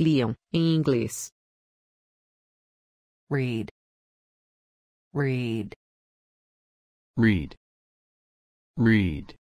Liam, em inglês. read. Read. Read. Read.